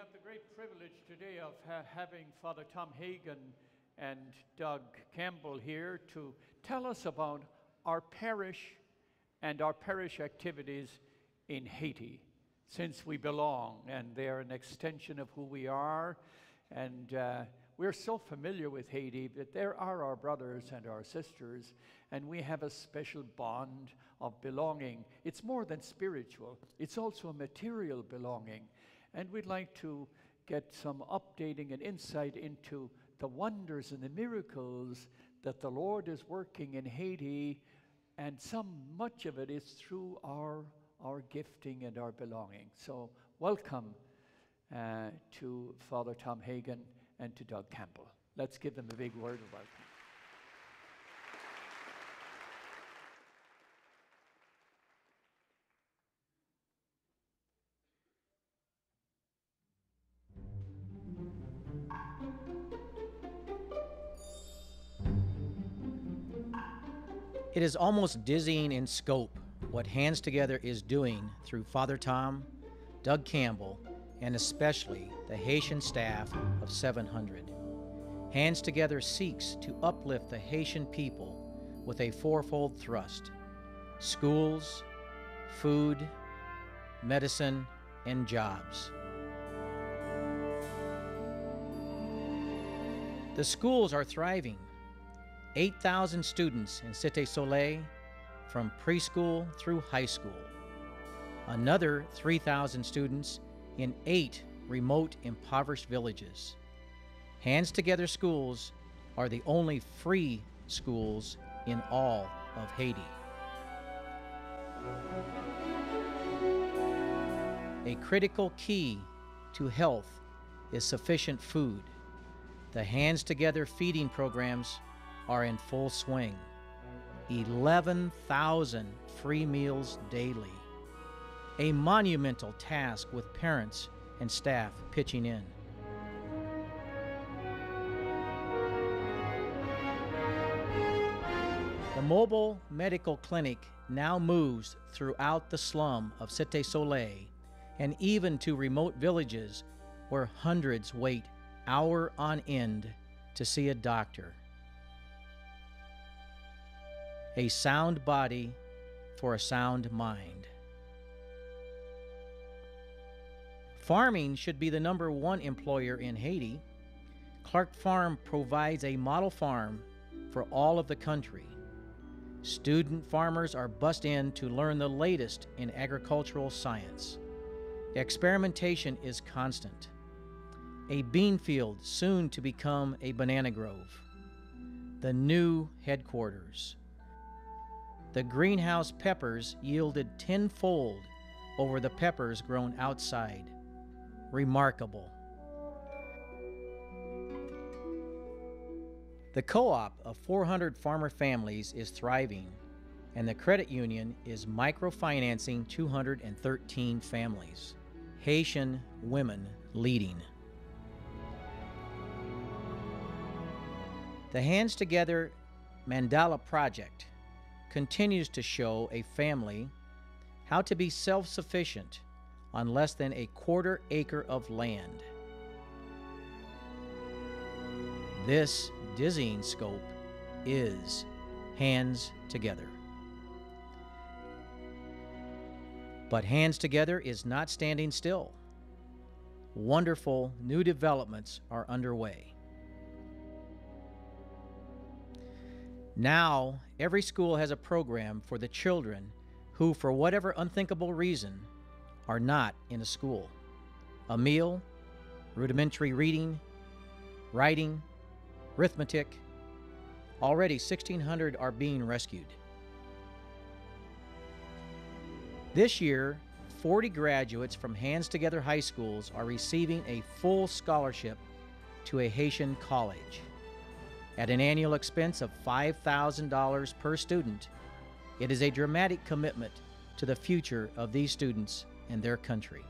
have the great privilege today of ha- having Father Tom Hagan and Doug Campbell here to tell us about our parish and our parish activities in Haiti, since we belong and they are an extension of who we are. And uh, we're so familiar with Haiti, but there are our brothers and our sisters, and we have a special bond of belonging. It's more than spiritual, it's also a material belonging. And we'd like to get some updating and insight into the wonders and the miracles that the Lord is working in Haiti, and some much of it is through our, our gifting and our belonging. So, welcome uh, to Father Tom Hagan and to Doug Campbell. Let's give them a big word of welcome. It is almost dizzying in scope what Hands Together is doing through Father Tom, Doug Campbell, and especially the Haitian staff of 700. Hands Together seeks to uplift the Haitian people with a fourfold thrust schools, food, medicine, and jobs. The schools are thriving. 8,000 students in Cité Soleil from preschool through high school. Another 3,000 students in eight remote, impoverished villages. Hands Together schools are the only free schools in all of Haiti. A critical key to health is sufficient food. The Hands Together feeding programs are in full swing. 11,000 free meals daily a monumental task with parents and staff pitching in. The mobile medical clinic now moves throughout the slum of Cité Soleil and even to remote villages where hundreds wait hour on end to see a doctor. A sound body for a sound mind. Farming should be the number one employer in Haiti. Clark Farm provides a model farm for all of the country. Student farmers are bussed in to learn the latest in agricultural science. Experimentation is constant. A bean field soon to become a banana grove. The new headquarters. The greenhouse peppers yielded tenfold over the peppers grown outside remarkable. The co op of 400 farmer families is thriving, and the credit union is microfinancing 213 families. Haitian women leading. The Hands Together Mandala Project continues to show a family how to be self sufficient on less than a quarter acre of land. This dizzying scope is Hands Together. But Hands Together is not standing still. Wonderful new developments are underway. Now, every school has a program for the children who, for whatever unthinkable reason, are not in a school. A meal, rudimentary reading, writing, arithmetic. Already 1,600 are being rescued. This year, 40 graduates from Hands Together High Schools are receiving a full scholarship to a Haitian college. At an annual expense of $5,000 per student, it is a dramatic commitment to the future of these students and their country.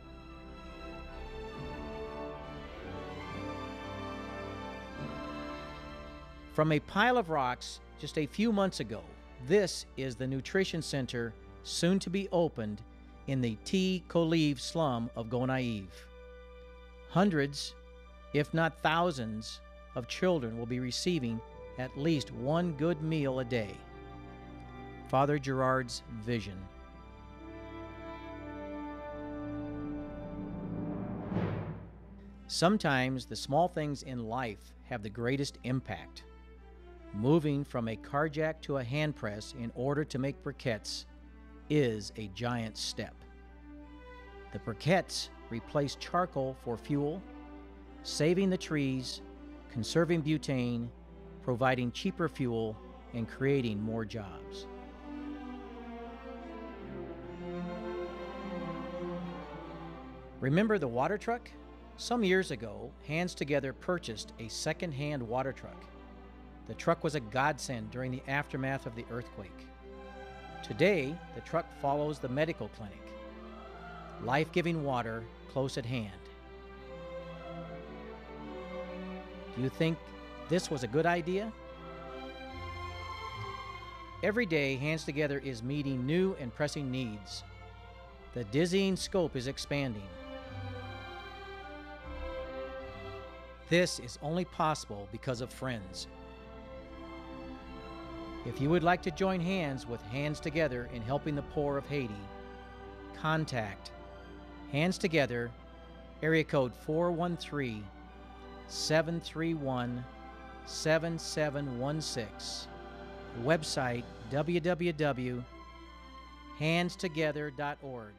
From a pile of rocks just a few months ago, this is the nutrition center soon to be opened in the T. Colive slum of Gonaive. Hundreds, if not thousands, of children will be receiving at least one good meal a day. Father Gerard's vision. Sometimes the small things in life have the greatest impact. Moving from a carjack to a hand press in order to make briquettes is a giant step. The briquettes replace charcoal for fuel, saving the trees, conserving butane, providing cheaper fuel, and creating more jobs. Remember the water truck? Some years ago, Hands Together purchased a second hand water truck. The truck was a godsend during the aftermath of the earthquake. Today, the truck follows the medical clinic. Life giving water close at hand. You think this was a good idea? Every day, Hands Together is meeting new and pressing needs. The dizzying scope is expanding. This is only possible because of friends. If you would like to join hands with Hands Together in helping the poor of Haiti, contact Hands Together, area code 413 731 7716. Website www.handstogether.org.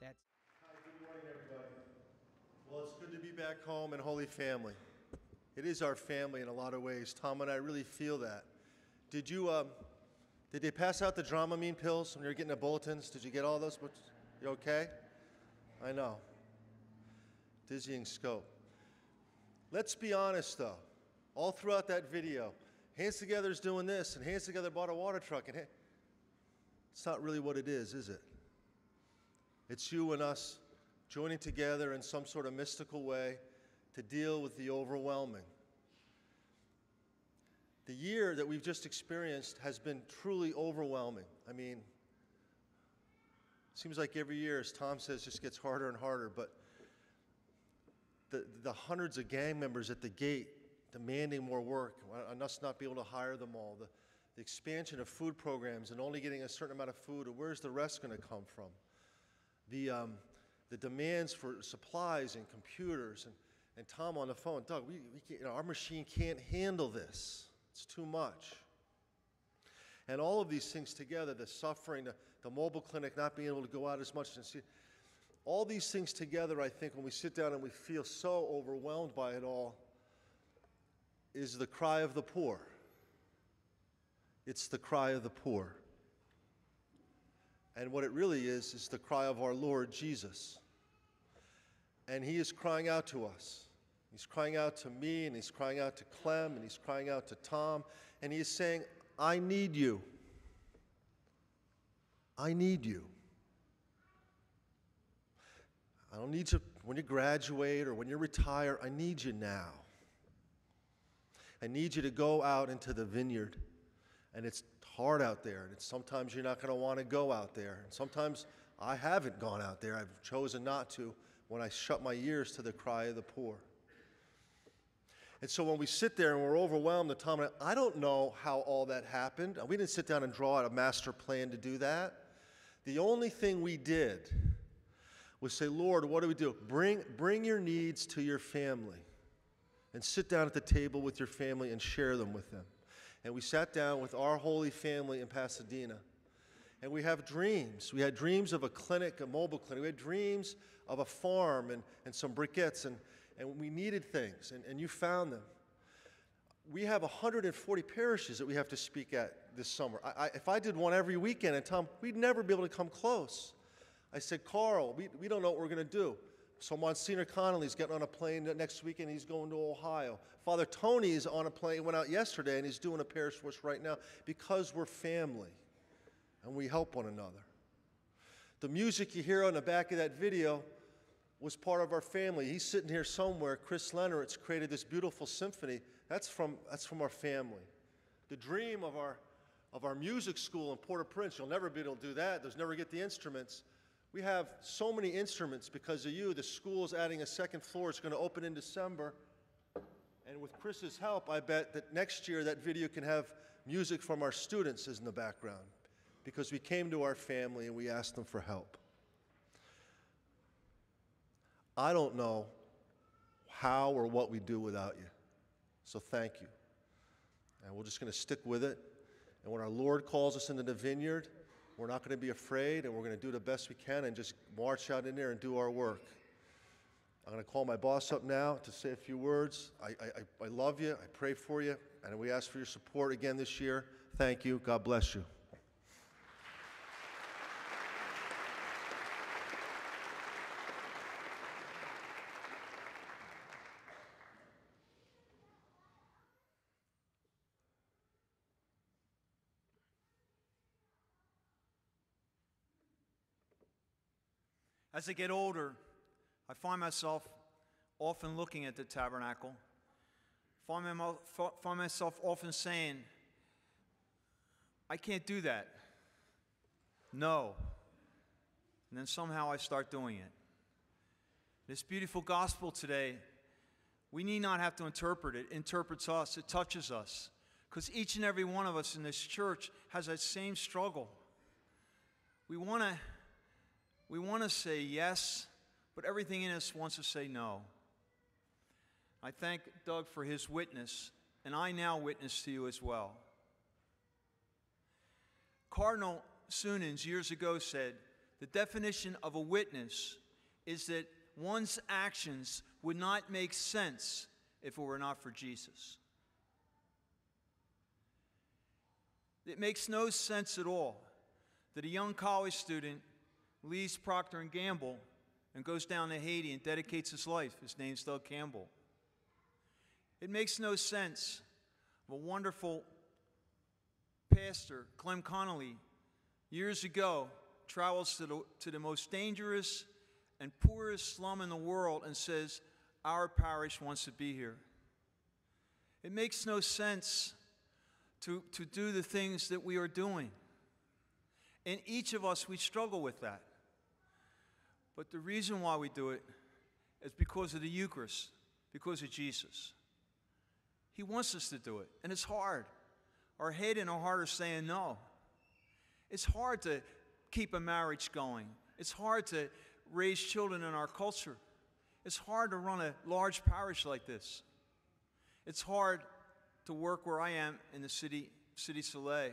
That's Hi, good morning, everybody. Well, it's good to be back home and Holy Family. It is our family in a lot of ways. Tom and I really feel that. Did you, um, did they pass out the Dramamine pills when you were getting the bulletins? Did you get all those? You okay? I know. Dizzying scope. Let's be honest, though. All throughout that video, Hands Together is doing this, and Hands Together bought a water truck, and it's not really what it is, is it? It's you and us joining together in some sort of mystical way to deal with the overwhelming. The year that we've just experienced has been truly overwhelming. I mean, it seems like every year, as Tom says, just gets harder and harder, but the, the hundreds of gang members at the gate demanding more work, and us not be able to hire them all, the, the expansion of food programs and only getting a certain amount of food, where's the rest going to come from? The, um, the demands for supplies and computers, and, and Tom on the phone, Doug, we, we you know, our machine can't handle this. It's too much. And all of these things together, the suffering, the, the mobile clinic not being able to go out as much and see, all these things together, I think, when we sit down and we feel so overwhelmed by it all, is the cry of the poor. It's the cry of the poor. And what it really is, is the cry of our Lord Jesus. And He is crying out to us. He's crying out to me, and He's crying out to Clem, and He's crying out to Tom, and He is saying, I need you. I need you. I don't need you when you graduate or when you retire. I need you now. I need you to go out into the vineyard. And it's hard out there. And sometimes you're not going to want to go out there. And sometimes I haven't gone out there. I've chosen not to when I shut my ears to the cry of the poor. And so when we sit there and we're overwhelmed, the I, I don't know how all that happened. We didn't sit down and draw out a master plan to do that. The only thing we did was say, Lord, what do we do? Bring, bring your needs to your family and sit down at the table with your family and share them with them. And we sat down with our holy family in Pasadena. And we have dreams. We had dreams of a clinic, a mobile clinic. We had dreams of a farm and, and some briquettes, and, and we needed things, and, and you found them. We have 140 parishes that we have to speak at this summer. I, I, if I did one every weekend, and Tom, we'd never be able to come close. I said, Karl, we, we don't know what we're going to do. So Monsignor Connolly's getting on a plane next week and he's going to Ohio. Father Tony's on a plane, went out yesterday and he's doing a parish us right now because we're family and we help one another. The music you hear on the back of that video was part of our family. He's sitting here somewhere. Chris Leonard's created this beautiful symphony. That's from, that's from our family. The dream of our, of our music school in Port-au-Prince, you'll never be able to do that. There's never get the instruments We have so many instruments because of you. The school is adding a second floor. It's going to open in December. And with Chris's help, I bet that next year that video can have music from our students as in the background because we came to our family and we asked them for help. I don't know how or what we do without you. So thank you. And we're just going to stick with it. And when our Lord calls us into the vineyard, we're not going to be afraid and we're going to do the best we can and just march out in there and do our work. I'm going to call my boss up now to say a few words. I, I, I love you. I pray for you. And we ask for your support again this year. Thank you. God bless you. As I get older, I find myself often looking at the tabernacle, find, my, find myself often saying, I can't do that. No. And then somehow I start doing it. This beautiful gospel today, we need not have to interpret it. It interprets us, it touches us. Because each and every one of us in this church has that same struggle. We want to we want to say yes, but everything in us wants to say no. I thank Doug for his witness, and I now witness to you as well. Cardinal Suenens years ago said the definition of a witness is that one's actions would not make sense if it were not for Jesus. It makes no sense at all that a young college student leaves Procter & Gamble and goes down to Haiti and dedicates his life. His name's Doug Campbell. It makes no sense. A wonderful pastor, Clem Connolly, years ago, travels to the, to the most dangerous and poorest slum in the world and says, Our parish wants to be here. It makes no sense to, to do the things that we are doing. And each of us, we struggle with that. But the reason why we do it is because of the Eucharist, because of Jesus. He wants us to do it, and it's hard. Our head and our heart are saying no. It's hard to keep a marriage going, it's hard to raise children in our culture. It's hard to run a large parish like this. It's hard to work where I am in the city, Cité Soleil.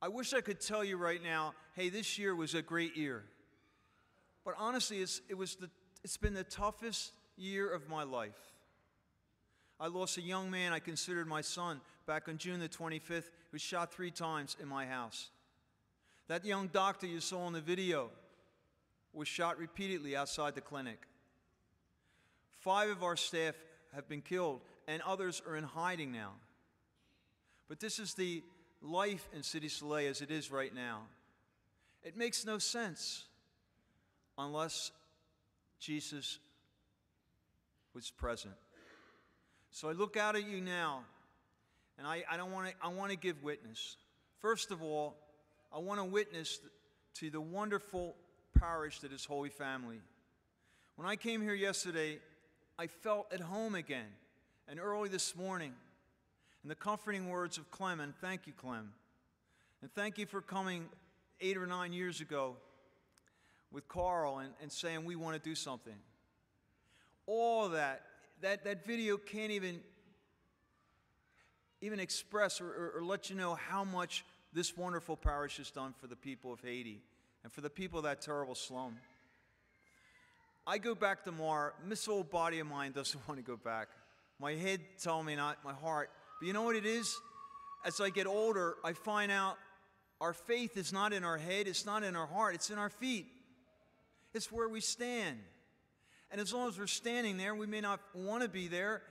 I wish I could tell you right now, hey, this year was a great year. But honestly, it's, it was the, it's been the toughest year of my life. I lost a young man I considered my son back on June the 25th, who was shot three times in my house. That young doctor you saw in the video was shot repeatedly outside the clinic. Five of our staff have been killed, and others are in hiding now. But this is the life in City Soleil as it is right now. It makes no sense unless Jesus was present. So I look out at you now, and I, I don't want to, I want to give witness. First of all, I want to witness to the wonderful parish that is Holy Family. When I came here yesterday, I felt at home again. And early this morning, and the comforting words of Clem, and thank you, Clem. And thank you for coming eight or nine years ago with Karl and, and saying we want to do something. All that, that, that video can't even, even express or, or, or let you know how much this wonderful parish has done for the people of Haiti and for the people of that terrible slum. I go back tomorrow. This old body of mine doesn't want to go back. My head telling me not, my heart. But you know what it is? As I get older, I find out our faith is not in our head, it's not in our heart, it's in our feet. It's where we stand. And as long as we're standing there, we may not want to be there,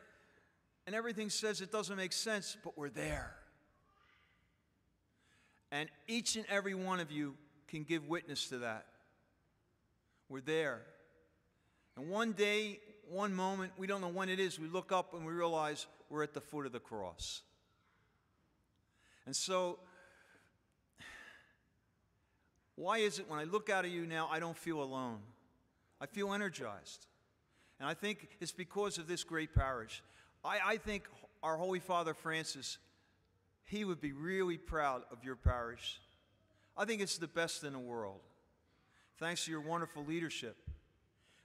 and everything says it doesn't make sense, but we're there. And each and every one of you can give witness to that. We're there. And one day, one moment, we don't know when it is, we look up and we realize we're at the foot of the cross. And so, Why is it when I look out at you now, I don't feel alone? I feel energized. And I think it's because of this great parish. I, I think our Holy Father Francis, he would be really proud of your parish. I think it's the best in the world, thanks to your wonderful leadership.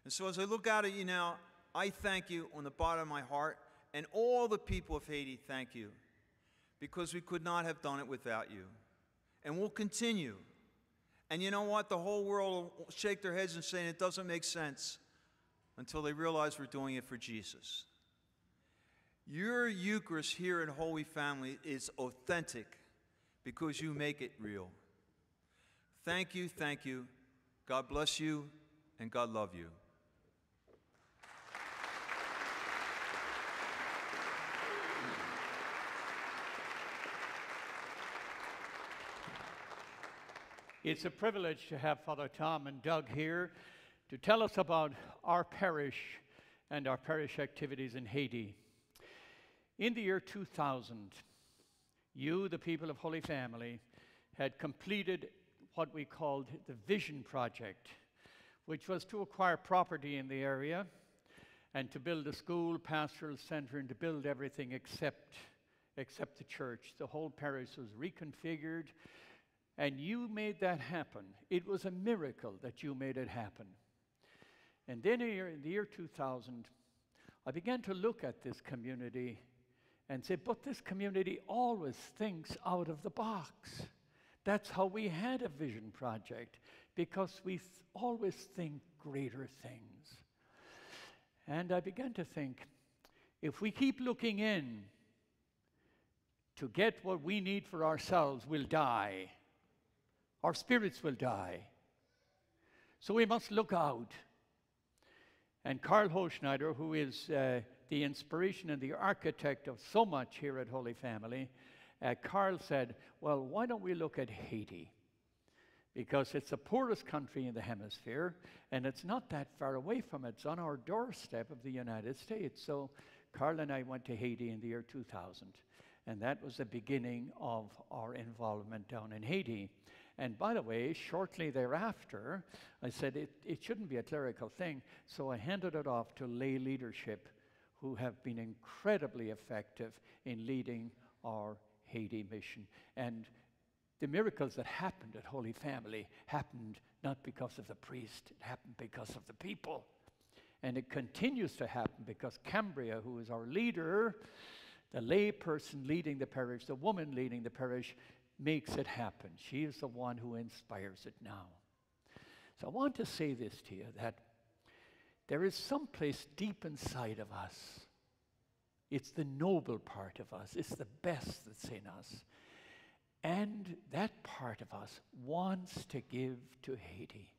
And so as I look out at you now, I thank you on the bottom of my heart, and all the people of Haiti thank you, because we could not have done it without you. And we'll continue. And you know what? The whole world will shake their heads and say it doesn't make sense until they realize we're doing it for Jesus. Your Eucharist here in Holy Family is authentic because you make it real. Thank you, thank you. God bless you, and God love you. It's a privilege to have Father Tom and Doug here to tell us about our parish and our parish activities in Haiti. In the year 2000, you, the people of Holy Family, had completed what we called the Vision Project, which was to acquire property in the area and to build a school, pastoral center, and to build everything except, except the church. The whole parish was reconfigured and you made that happen. It was a miracle that you made it happen. And then in the year 2000, I began to look at this community and say, but this community always thinks out of the box. That's how we had a vision project, because we th- always think greater things. And I began to think if we keep looking in to get what we need for ourselves, we'll die our spirits will die. So we must look out. And Karl Holschneider, who is uh, the inspiration and the architect of so much here at Holy Family, uh, Karl said, Well, why don't we look at Haiti? Because it's the poorest country in the hemisphere, and it's not that far away from it. It's on our doorstep of the United States. So Karl and I went to Haiti in the year 2000, and that was the beginning of our involvement down in Haiti. And by the way, shortly thereafter, I said it, it shouldn't be a clerical thing, so I handed it off to lay leadership who have been incredibly effective in leading our Haiti mission. And the miracles that happened at Holy Family happened not because of the priest, it happened because of the people. And it continues to happen because Cambria, who is our leader, the lay person leading the parish, the woman leading the parish, makes it happen. She is the one who inspires it now. So I want to say this to you that there is some place deep inside of us. It's the noble part of us, it's the best that's in us. And that part of us wants to give to Haiti.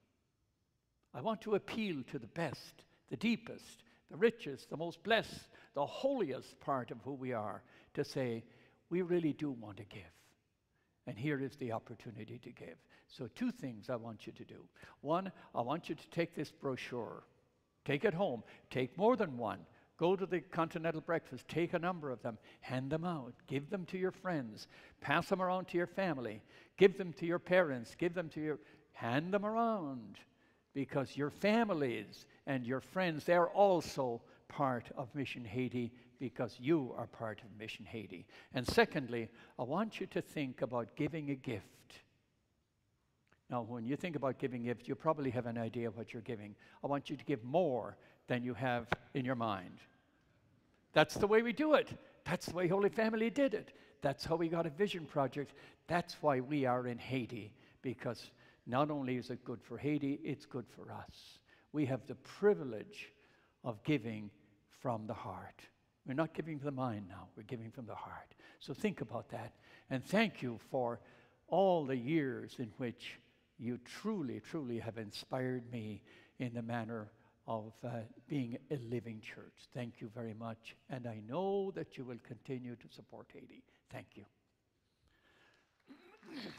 I want to appeal to the best, the deepest, the richest, the most blessed, the holiest part of who we are to say, we really do want to give. And here is the opportunity to give. So, two things I want you to do. One, I want you to take this brochure, take it home, take more than one. Go to the continental breakfast, take a number of them, hand them out, give them to your friends, pass them around to your family, give them to your parents, give them to your, hand them around. Because your families and your friends, they're also part of Mission Haiti because you are part of Mission Haiti. And secondly, I want you to think about giving a gift. Now, when you think about giving a gift, you probably have an idea of what you're giving. I want you to give more than you have in your mind. That's the way we do it. That's the way Holy Family did it. That's how we got a vision project. That's why we are in Haiti, because not only is it good for Haiti, it's good for us. We have the privilege of giving from the heart. We're not giving from the mind now, we're giving from the heart. So think about that. And thank you for all the years in which you truly, truly have inspired me in the manner of uh, being a living church. Thank you very much. And I know that you will continue to support Haiti. Thank you. Thank you.